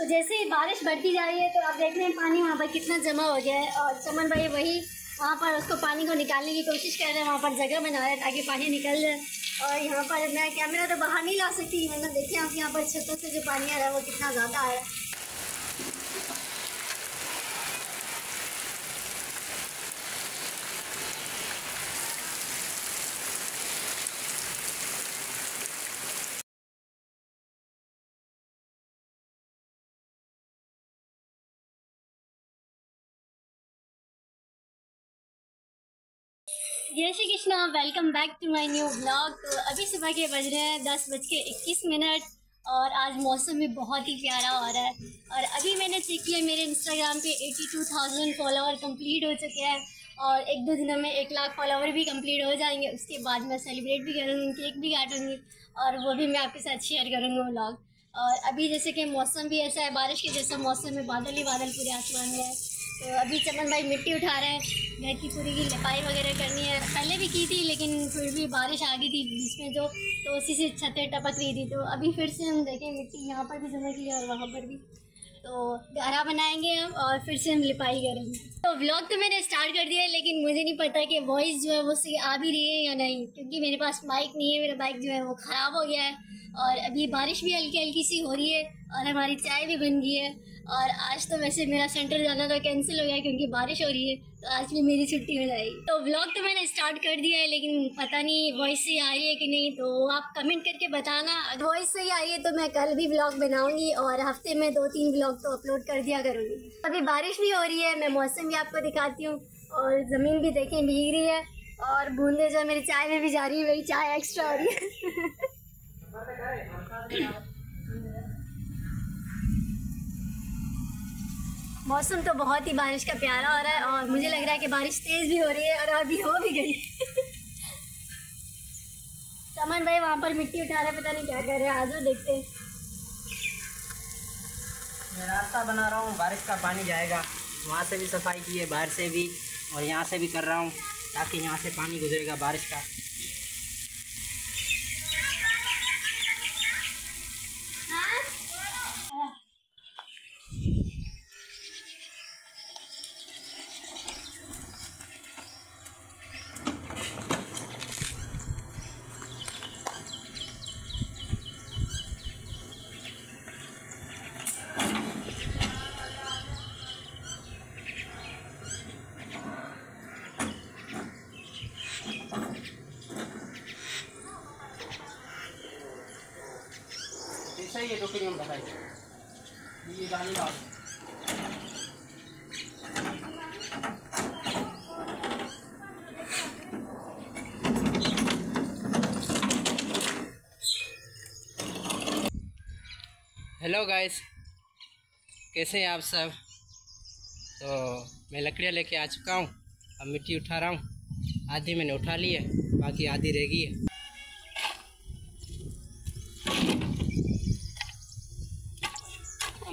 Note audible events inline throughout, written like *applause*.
तो जैसे ही बारिश बढ़ती जा रही है तो आप देख रहे हैं पानी वहाँ पर कितना जमा हो गया है और चमन भाई वही वहाँ पर उसको पानी को निकालने की कोशिश कर रहे हैं, वहाँ पर जगह बना रहे हैं ताकि पानी निकल जाए। और यहाँ पर मैं कैमरा तो बाहर नहीं ला सकती मैंने देखिए आप यहाँ पर छतों से जो पानी आ रहा है वो कितना ज़्यादा आ रहा है। जय Shri Krishna welcome back to my new blog तो अभी सुबह के बज रहे हैं दस बज के इक्कीस मिनट और आज मौसम भी बहुत ही प्यारा हो रहा है। और अभी मैंने चेक किया, मेरे इंस्टाग्राम पे eighty two thousand follower complete हो चुके हैं और एक दो दिनों में एक लाख फॉलोवर भी कंप्लीट हो जाएँगे। उसके बाद मैं सेलिब्रेट भी करूँगी केक भी काटूँगी और वो भी मैं आपके साथ शेयर करूँगी व्लॉग और अभी जैसे कि मौसम भी ऐसा है, बारिश के जैसा मौसम में बादल ही बादल पूरे आसमान में है। तो अभी चमन भाई मिट्टी उठा रहे हैं। घर की पूरी की लिपाई वगैरह करनी है। पहले भी की थी, लेकिन फिर भी बारिश आ गई थी बीच में जो तो उसी से छतें टपक रही थी। तो अभी फिर से हम देखें मिट्टी यहाँ पर भी जमा की और वहाँ पर भी। तो गहरा बनाएँगे हम और फिर से हम लिपाई करेंगे। तो व्लॉग तो मैंने स्टार्ट कर दिया है, लेकिन मुझे नहीं पता कि वॉइस जो है वो सही आ भी रही है या नहीं, क्योंकि मेरे पास बाइक नहीं है, मेरा बाइक जो है वो ख़राब हो गया है। और अभी बारिश भी हल्की हल्की सी हो रही है और हमारी चाय भी बन गई है। और आज तो वैसे मेरा सेंटर जाना तो कैंसिल हो गया क्योंकि बारिश हो रही है तो आज भी मेरी छुट्टी हो जाएगी। तो व्लॉग तो मैंने स्टार्ट कर दिया है, लेकिन पता नहीं वॉइस सही आ रही है कि नहीं तो आप कमेंट करके बताना। वॉइस सही आ रही है तो मैं कल भी व्लॉग बनाऊँगी और हफ़्ते में दो तीन व्लॉग तो अपलोड कर दिया करूँगी। अभी बारिश भी हो रही है, मैं मौसम भी आपको दिखाती हूँ और ज़मीन भी देखें, भीग रही है और बूंदे जो मेरी चाय में भी जा रही है, मेरी चाय एक्स्ट्रा हो रही है। *laughs* मौसम तो बहुत ही बारिश का प्यारा हो रहा है और मुझे लग रहा है कि बारिश तेज भी हो रही है और अभी हो भी गई चमन भाई, वहाँ पर मिट्टी उठा रहे, पता नहीं क्या कर रहे हैं आज देखते मैं रास्ता बना रहा हूँ, बारिश का पानी जाएगा। वहाँ से भी सफ़ाई की है, बाहर से भी और यहाँ से भी कर रहा हूँ, ताकि यहाँ से पानी गुजरेगा बारिश का ऐसा ही है टोकरी में बताइए ये डाली डाल हेलो गाइस कैसे हैं आप सब? तो मैं लकड़ियाँ लेके आ चुका हूँ। अब मिट्टी उठा रहा हूँ। आधी मैंने उठा ली है, बाकी आधी रह गई है।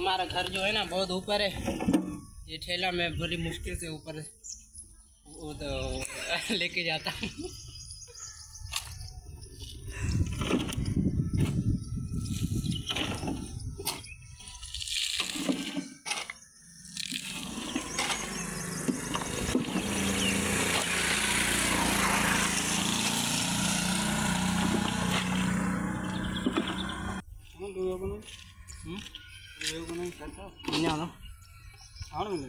हमारा घर जो है ना बहुत ऊपर है ये ठेला मैं बड़ी मुश्किल से ऊपर वो तो लेके जाता हूँ हम्म? ini ano ano ini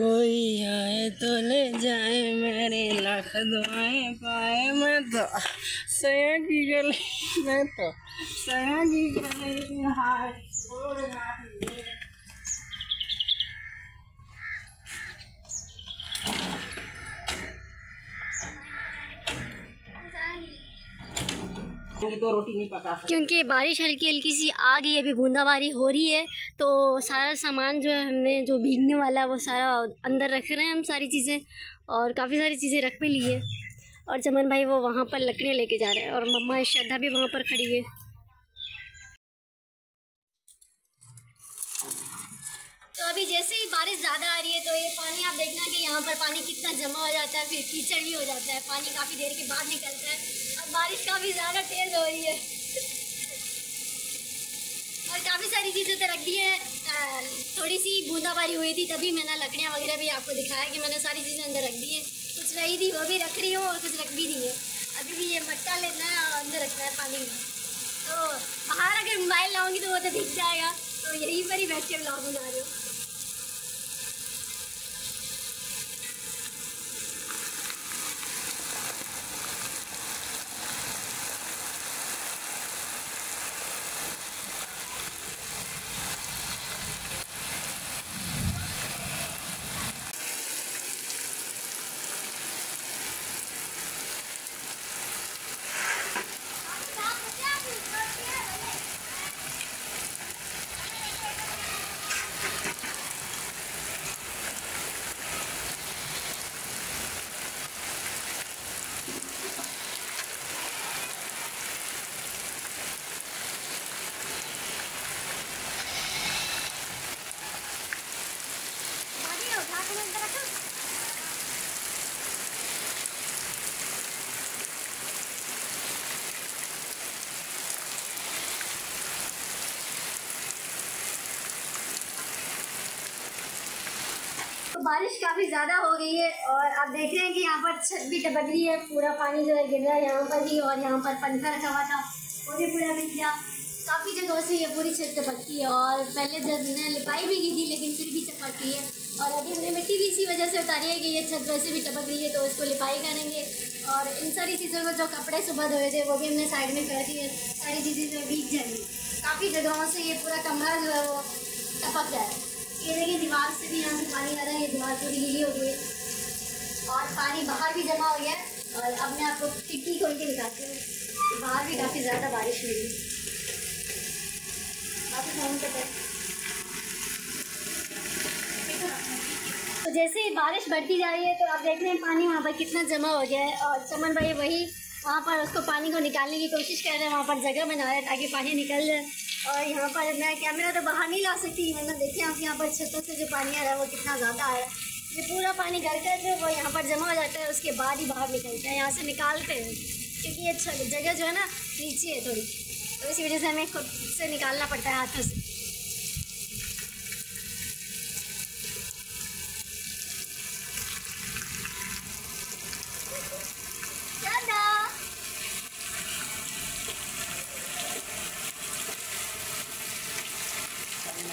कोई आए तो ले जाए, मेरी लाख दुआएँ पाए। मैं तो सया की गली, मैं तो सया की गली, हाथ तो रोटी नहीं पका सकते। क्योंकि बारिश हल्की हल्की सी आ गई है, अभी बूंदाबारी हो रही है तो सारा सामान जो है हमने जो भीगने वाला वो सारा अंदर रख रहे हैं हम सारी चीज़ें, और काफ़ी सारी चीज़ें रख भी ली है। और चमन भाई वो वहाँ पर लकड़ियाँ लेके जा रहे हैं, और मम्मा श्रद्धा भी वहाँ पर खड़ी है। तो अभी बारिश ज़्यादा आ रही है तो ये पानी आप देखना कि यहाँ पर पानी कितना जमा हो जाता है, फिर कीचड़ भी हो जाता है। पानी काफ़ी देर के बाद निकलता है और बारिश काफ़ी ज़्यादा तेज़ हो रही है। और काफ़ी सारी चीज़ें तो रख दी है। थोड़ी सी बूंदाबारी हुई थी तभी मैंने लकड़ियाँ वगैरह भी आपको दिखाया कि मैंने सारी चीज़ें अंदर रख दी है। कुछ रही थी, वो भी रख रही हूँ और कुछ रख भी दी है। अभी भी ये मट्टा लेना है और अंदर रखना है पानी। में तो बाहर अगर मोबाइल लाऊँगी तो वो तो दिख जाएगा। तो यहीं पर ही बैठ के ब्लॉग बना रही हूँ तो बारिश काफ़ी ज़्यादा हो गई है और आप देख रहे हैं कि यहाँ पर छत भी टपक रही है, पूरा पानी जो है गिर रहा है यहाँ पर भी और यहाँ पर पंखा रखा हुआ था, वो भी पूरा गिर गया। काफ़ी जगहों से ये पूरी छत टपकती है और पहले जब मैंने लिपाई भी की थी, लेकिन फिर भी टपकती है। और अभी हमने मिट्टी भी इसी वजह से उतारी है कि ये छत वैसे भी टपक रही है तो इसको लिपाई करेंगे। और इन सारी चीज़ों को जो कपड़े सुबह धोए थे, वो भी हमने साइड में कर दिए। सारी चीज़ें जो भीग जाएँगी। काफ़ी जगहों से ये पूरा कमरा जो है वो टपक जाए ये देखिए, दीवार से भी यहाँ से पानी आ रहा है, ये दीवार पूरी गीली हो गई है। और पानी बाहर भी जमा हो गया है, और अब मैं आपको खिड़की खोल के दिखाती हूँ। बाहर भी काफ़ी ज़्यादा बारिश हुई है। तो जैसे ही बारिश बढ़ती जा रही है तो आप देख रहे हैं पानी वहाँ पर कितना जमा हो गया है, और चमन भाई वही वहाँ पर उसको पानी को निकालने की कोशिश कर रहे हैं, वहाँ पर जगह बना रहे हैं ताकि पानी निकल जाए। और यहाँ पर मैं कैमरा तो बाहर नहीं ला सकती वरना देखिए, आप यहाँ पर छतों से जो पानी आ रहा है, वो कितना ज़्यादा आ रहा है। ये पूरा पानी घर का जो वो यहाँ पर जमा हो जाता है, उसके बाद ही बाहर निकलते हैं, यहाँ से निकालते हैं क्योंकि ये जगह जो है ना, नीचे है थोड़ी। तो इसी वजह से हमें खुद से निकालना पड़ता है हाथों से। तो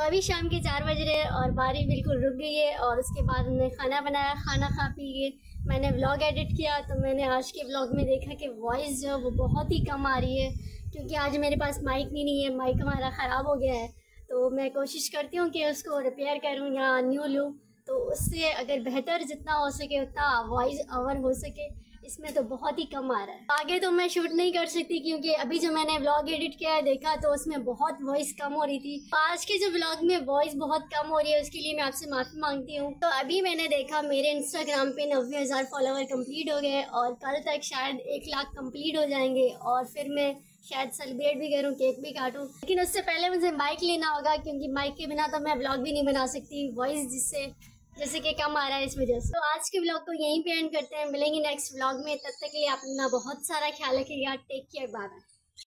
अभी शाम के चार बज रहे हैं और बारिश बिल्कुल रुक गई है और उसके बाद हमने खाना बनाया, खाना खा पी मैंने व्लॉग एडिट किया तो मैंने आज के व्लॉग में देखा कि वॉइस जो है वो बहुत ही कम आ रही है, क्योंकि आज मेरे पास माइक भी नहीं है माइक हमारा ख़राब हो गया है। तो मैं कोशिश करती हूँ कि उसको रिपेयर करूँ या न्यू लूँ। तो उससे अगर बेहतर जितना हो सके, उतना वॉइस ओवर हो सके। इसमें तो बहुत ही कम आ रहा है। आगे तो मैं शूट नहीं कर सकती क्योंकि अभी जो मैंने व्लॉग एडिट किया है, देखा तो उसमें बहुत वॉइस कम हो रही थी। आज के जो व्लॉग में वॉइस बहुत कम हो रही है, उसके लिए मैं आपसे माफ़ी मांगती हूँ। तो अभी मैंने देखा मेरे इंस्टाग्राम पे नब्बे हज़ार फॉलोवर कंप्लीट हो गए और कल तक शायद एक लाख कंप्लीट हो जाएँगे और फिर मैं शायद सेलिब्रेट भी करूँ केक भी काटूँ। लेकिन उससे पहले मुझे माइक लेना होगा क्योंकि माइक के बिना तो मैं ब्लॉग भी नहीं बना सकती। वॉइस जिससे जैसे कि कम आ रहा है इस वजह से। तो आज के ब्लॉग को यहीं पे एंड करते हैं। मिलेंगे नेक्स्ट ब्लॉग में। तब तक के लिए अपना बहुत सारा ख्याल रखिएगा। Take care bye bye